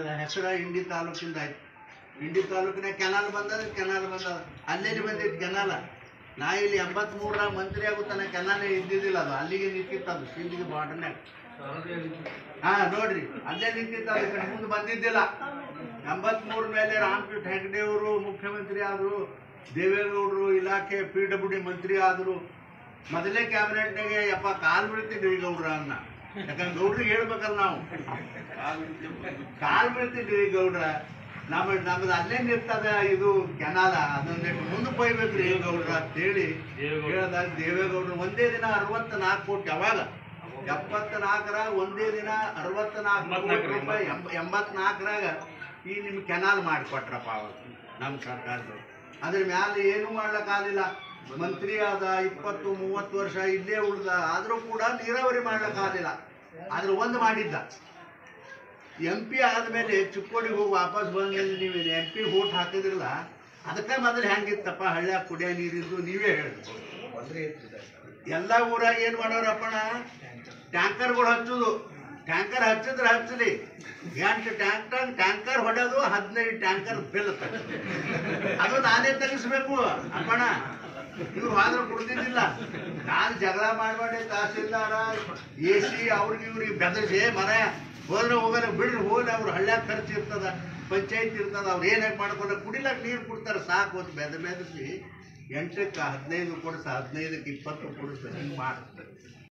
ಹೆಸರ ಇಂಡಿ ತಾಲೂಕಿಂದ ಆಯ್ತು. ಇಂಡಿ ತಾಲೂಕಿನಾಗ ಕೆನಾಲ್ ಬಂದದ ಕೆನಾಲ್ ಬಂದದ ಅಲ್ಲೇಲಿ ಬಂದಿತ್ತು ಕೆನಾಲ. ನಾ ಇಲ್ಲಿ ಎಂಬತ್ಮೂರರಾಗ ಮಂತ್ರಿ ಆಗುತ್ತಾನೆ ಕೆನಾಲ್ ಇದ್ದಿದ್ದಿಲ್ಲ ಅದು. ಅಲ್ಲಿಗೆ ನಿಂತಿತ್ತು ಅದು. ಸಿಂದಿಗೆ ಬಾರ್ಡರ್ನಾಗ ಹಾ, ನೋಡ್ರಿ. ಅಲ್ಲೇ ನಿಂತಿತ್ತು ಮುಂದೆ ಬಂದಿದ್ದಿಲ್ಲ. ಎಂಬತ್ಮೂರ ಮೇಲೆ ರಾಮಕೃಷ್ಣ ಹೆಗ್ಡೆಯವರು ಅವರು ಮುಖ್ಯಮಂತ್ರಿ ಆದರು, ದೇವೇಗೌಡರು ಇಲಾಖೆ ಪಿ ಡಬ್ಲ್ಯೂ ಡಿ ಮಂತ್ರಿ ಆದರು. ಮೊದಲೇ ಕ್ಯಾಬಿನೆಟ್ನಾಗೆ ಯಪ್ಪ ಕಾಲ್ ಈಗ ಗೌಡ್ರ ಅನ್ನ ಯಾಕಂದ್ರೆ ಗೌಡ್ರಿಗೆ ಹೇಳ್ಬೇಕಲ್ಲ ನಾವು. ಕಾಲ್ ಬೀಳ್ತಿದ್ವಿ ಗೌಡ್ರ. ನಮ್ಮ ನಮ್ದು ಅಲ್ಲೇ ನಿರ್ತದ ಇದು ಕೆನಾಲ. ಅದನ್ನ ಮುಂದಕ್ಕೆ ಹೋಯ್ಬೇಕ್ರಿ ಗೌಡ್ರ ಅಂತ ಹೇಳಿ ಹೇಳ್ದಾಗ ದೇವೇಗೌಡ್ರು ಒಂದೇ ದಿನ ಅರವತ್ತ ನಾಲ್ಕು ಕೋಟಿ ಅವಾಗ. ಎಪ್ಪತ್ತ ನಾಲ್ಕರ ಒಂದೇ ದಿನ ಅರವತ್ತ ನಾಲ್ಕು ಕೋಟಿ ರೂಪಾಯಿ ಎಂಬ ಎಂಬತ್ನಾಲ್ಕರಾಗ ಈ ನಿಮ್ ಕೆನಾಲ್ ಮಾಡಿಕೊಟ್ರಪ್ಪ ಅವ್ರು ನಮ್ ಸರ್ಕಾರದವ್ರು. ಅದ್ರ ಮ್ಯಾಲೆ ಏನೂ ಮಾಡ್ಲಕ್ಕಾಗಲಿಲ್ಲ. ಮಂತ್ರಿ ಆದ ಇಪ್ಪತ್ತು ಮೂವತ್ತು ವರ್ಷ ಇಲ್ಲೇ ಉಳ್ದ, ಆದರೂ ಕೂಡ ನೀರಾವರಿ ಮಾಡ್ಲಿಕ್ಕಾಗಲಿಲ್ಲ ಆದ್ರೆ ಒಂದು ಮಾಡಿದ್ದ. ಎಂ ಪಿ ಆದ್ಮೇಲೆ ಚಿಕ್ಕೋಡಿಗೆ ಹೋಗಿ ವಾಪಸ್ ಬಂದ್ಮೇಲೆ ನೀವು ಎಂ ಪಿ ಓಟ್ ಹಾಕಿದ್ರಲ್ಲ, ಅದಕ್ಕೆ ಮೊದಲು ಹೆಂಗಿತ್ತಪ್ಪ ಹಳ್ಳ್ಯಾಗ ಕುಡಿಯೋ ನೀರಿದ್ದು ನೀವೇ ಹೇಳಿ ಎಲ್ಲ ಊರಾಗ ಏನು ಮಾಡೋರಪ್ಪಣ? ಟ್ಯಾಂಕರ್ಗಳು ಹಚ್ಚೋದು. ಟ್ಯಾಂಕರ್ ಹಚ್ಚಿದ್ರೆ ಹಚ್ಚಲಿ. ಎಂಟು ಟ್ಯಾಂಕರ್ ಟ್ಯಾಂಕರ್ ಹೊಡೆದು ಹದಿನೈದು ಟ್ಯಾಂಕರ್ ಬಿಲ್ ಅದು ನಾನೇ ತೆಗಿಸ್ಬೇಕು, ಅಪ್ಪಣ. ಇವ್ರು ಮಾತ್ರ ಕುಡ್ದಿದ್ದಿಲ್ಲ. ನಾನು ಜಗಳ ಮಾಡಬೇಡಿ ತಹಸೀಲ್ದಾರ ಎ ಸಿ, ಅವ್ರಿಗೆ ಇವ್ರಿಗೆ ಬೆದರಿಸಿ ಮನೆ ಹೋದ್ರೆ ಹೋಗಲ್ಲ, ಬಿಡ್ರಿ ಹೋಗಿ ಅವ್ರು ಹಳ್ಳ್ಯಾಗ ಖರ್ಚು ಇರ್ತದ, ಪಂಚಾಯತ್ ಇರ್ತದ, ಅವ್ರು ಏನಾಗ ಮಾಡ್ಕೊಂಡ ಕುಡಿಲಕ್ ನೀರು ಕೊಡ್ತಾರೆ, ಸಾಕು ಅಂತ ಬೆದ ಬೆದರಿಸಿ ಎಂಟಕ್ಕೆ ಹದಿನೈದು ಕೊಡಿಸ, ಹದಿನೈದಕ್ಕೆ ಇಪ್ಪತ್ತು ಕೊಡಿಸ ಹಿಂಗೆ ಮಾಡ್ತಾರೆ.